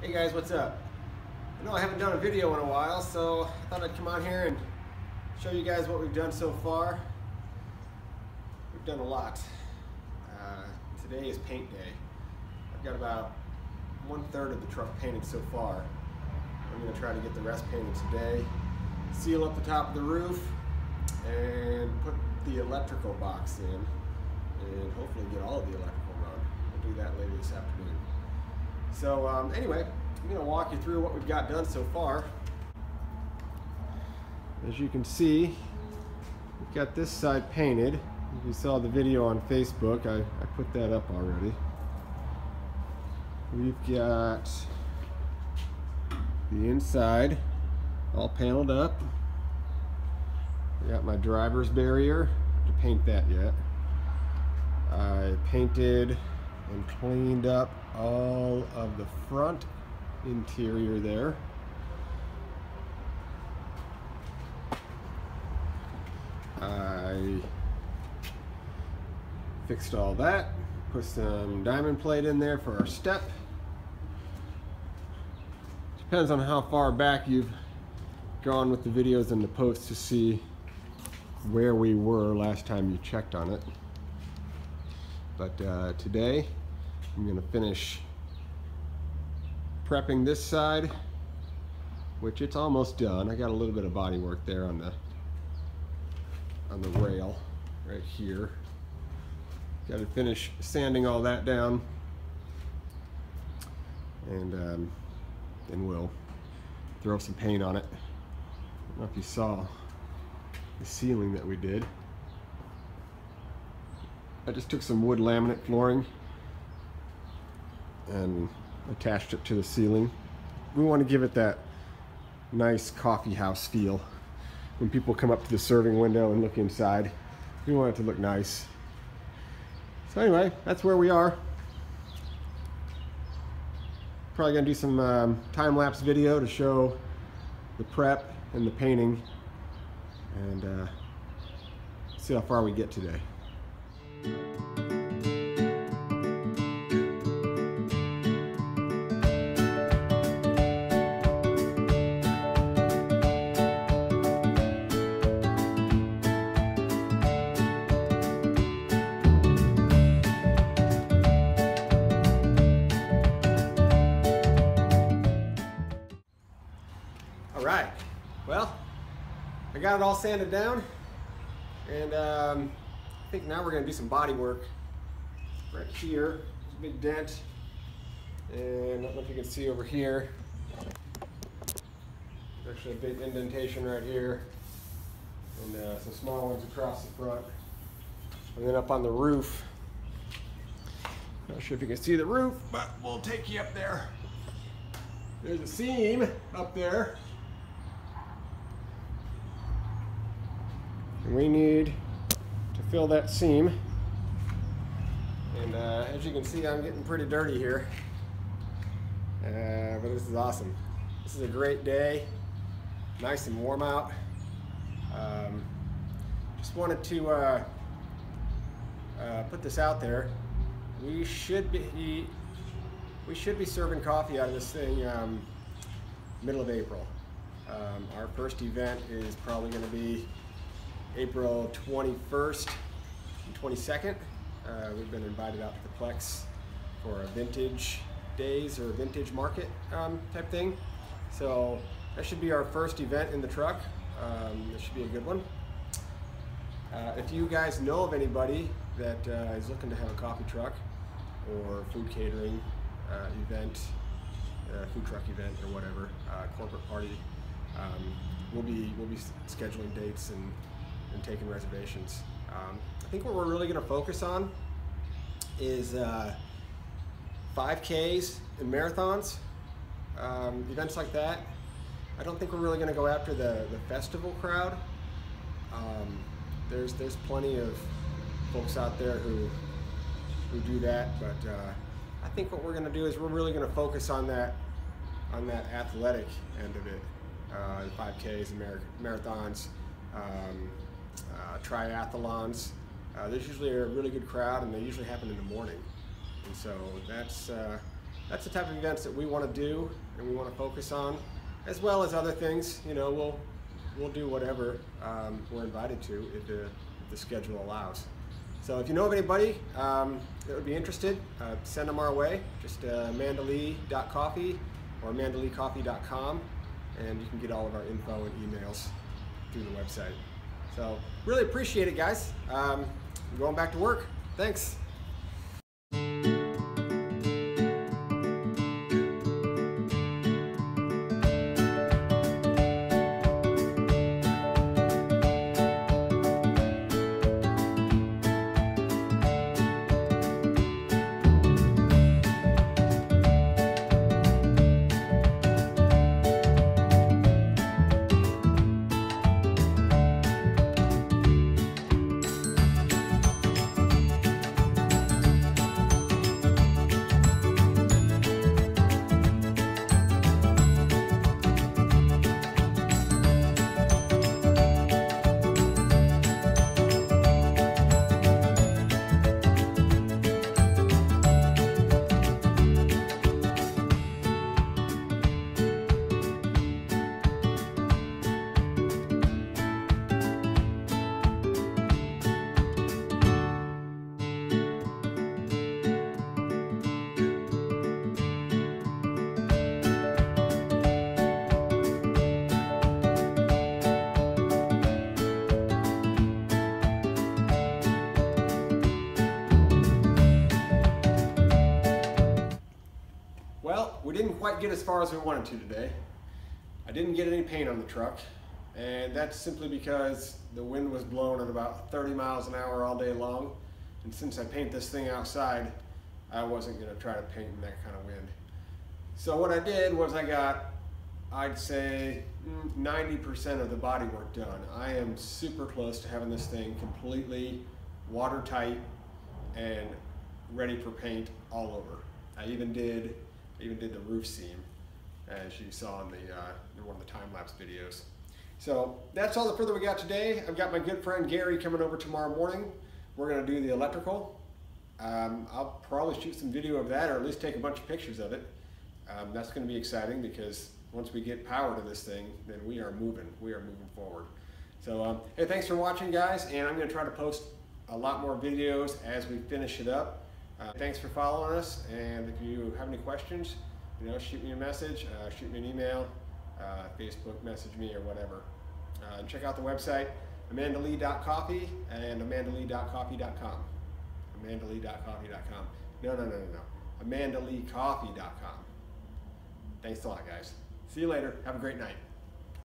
Hey guys, what's up? I know I haven't done a video in a while, so I thought I'd come on here and show you guys what we've done so far. We've done a lot. Uh, today is paint day. I've got about one third of the truck painted so far. I'm gonna try to get the rest painted today. Seal up the top of the roof and put the electrical box in and hopefully get all of the electrical run. We'll do that later this afternoon. So um, anyway, I'm to walk you through what we've got done so far. As you can see, we've got this side painted. If you saw the video on Facebook, I, I put that up already. We've got the inside all paneled up. I got my driver's barrier, to paint that yet. I painted and cleaned up all of the front interior there. I fixed all that, put some diamond plate in there for our step. Depends on how far back you've gone with the videos and the posts to see where we were last time you checked on it. But uh, today I'm gonna finish prepping this side, which it's almost done. I got a little bit of body work there on the on the rail right here. Got to finish sanding all that down, and um, then we'll throw some paint on it. I don't know if you saw the ceiling that we did. I just took some wood laminate flooring and attached it to the ceiling. We want to give it that nice coffee house feel. When people come up to the serving window and look inside, we want it to look nice. So anyway, that's where we are. Probably gonna do some um, time-lapse video to show the prep and the painting and uh, see how far we get today. All right, well, I got it all sanded down and um, I think now we're gonna do some body work right here. There's a big dent and I don't know if you can see over here. There's actually a big indentation right here and uh, some small ones across the front. And then up on the roof, not sure if you can see the roof, but we'll take you up there. There's a seam up there we need to fill that seam. And uh, as you can see, I'm getting pretty dirty here. Uh, but this is awesome. This is a great day. Nice and warm out. Um, just wanted to uh, uh, put this out there. We should be we should be serving coffee out of this thing um, middle of April. Um, our first event is probably going to be April 21st and 22nd. Uh, we've been invited out to the Plex for a vintage days or vintage market um, type thing. So that should be our first event in the truck. Um, this should be a good one. Uh, if you guys know of anybody that uh, is looking to have a coffee truck or food catering uh, event, uh, food truck event or whatever, uh, corporate party, um, we'll be we'll be scheduling dates and and taking reservations. Um, I think what we're really going to focus on is uh, 5Ks and marathons, um, events like that. I don't think we're really going to go after the, the festival crowd. Um, there's there's plenty of folks out there who who do that, but uh, I think what we're going to do is we're really going to focus on that on that athletic end of it, uh, the 5Ks and mar marathons. Um, uh, triathlons. Uh, there's usually a really good crowd, and they usually happen in the morning. And so that's uh, that's the type of events that we want to do and we want to focus on, as well as other things. You know, we'll we'll do whatever um, we're invited to if the, if the schedule allows. So if you know of anybody um, that would be interested, uh, send them our way. Just uh, mandalee.coffee or mandaleecoffee.com, and you can get all of our info and emails through the website. So really appreciate it, guys. Um, I'm going back to work. Thanks. Didn't quite get as far as we wanted to today. I didn't get any paint on the truck, and that's simply because the wind was blowing at about 30 miles an hour all day long. And since I paint this thing outside, I wasn't gonna try to paint in that kind of wind. So what I did was I got, I'd say 90% mm, of the body work done. I am super close to having this thing completely watertight and ready for paint all over. I even did even did the roof seam, as you saw in the uh, in one of the time lapse videos. So that's all the further we got today. I've got my good friend Gary coming over tomorrow morning. We're going to do the electrical. Um, I'll probably shoot some video of that, or at least take a bunch of pictures of it. Um, that's going to be exciting because once we get power to this thing, then we are moving. We are moving forward. So, um, hey, thanks for watching, guys, and I'm going to try to post a lot more videos as we finish it up. Uh, thanks for following us, and if you have any questions, you know, shoot me a message, uh, shoot me an email, uh, Facebook message me or whatever. Uh, check out the website, amandalee.coffee and amandalee.coffee.com. amandalee.coffee.com. No, no, no, no, no. amandaleecoffee.com. Thanks a lot, guys. See you later. Have a great night.